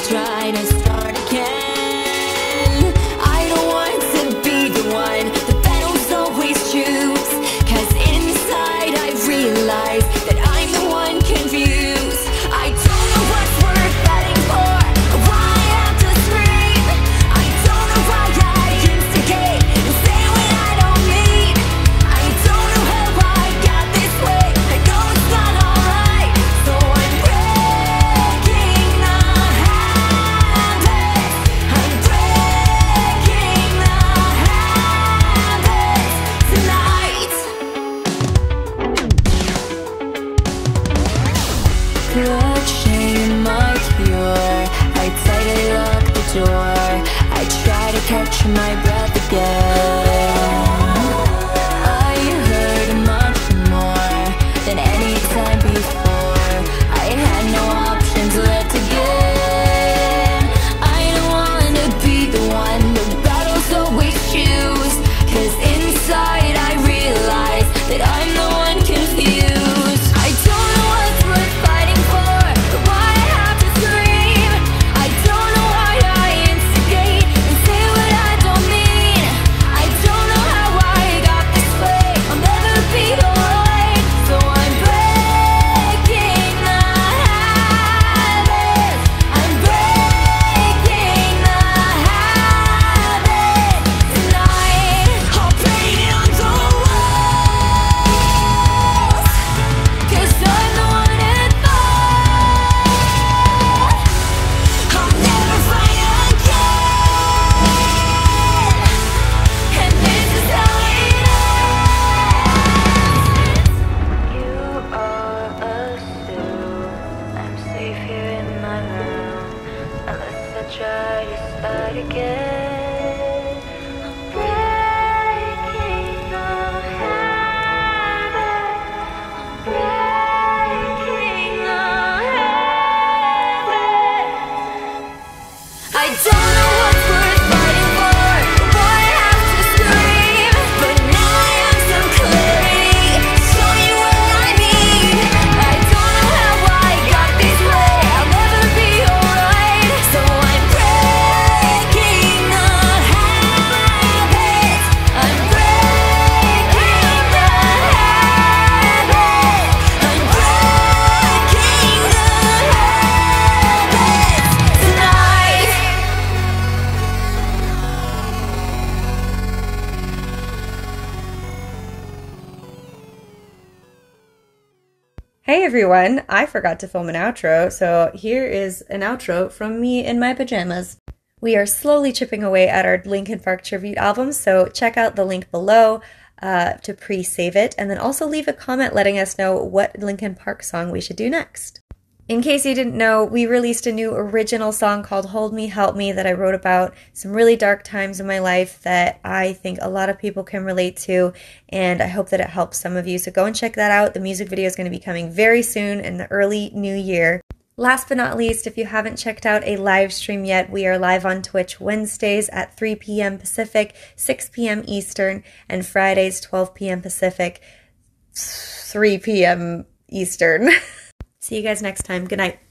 try. Try to catch my breath again. Try to start again. Hey everyone, I forgot to film an outro, so here is an outro from me in my pajamas. We are slowly chipping away at our Linkin Park tribute album, so check out the link below uh, to pre save it, and then also leave a comment letting us know what Linkin Park song we should do next. In case you didn't know, we released a new original song called Hold Me, Help Me that I wrote about some really dark times in my life that I think a lot of people can relate to, and I hope that it helps some of you. So go and check that out. The music video is going to be coming very soon in the early new year. Last but not least, if you haven't checked out a live stream yet, we are live on Twitch Wednesdays at 3 p.m. Pacific, 6 p.m. Eastern, and Fridays 12 p.m. Pacific, 3 p.m. Eastern. See you guys next time. Good night.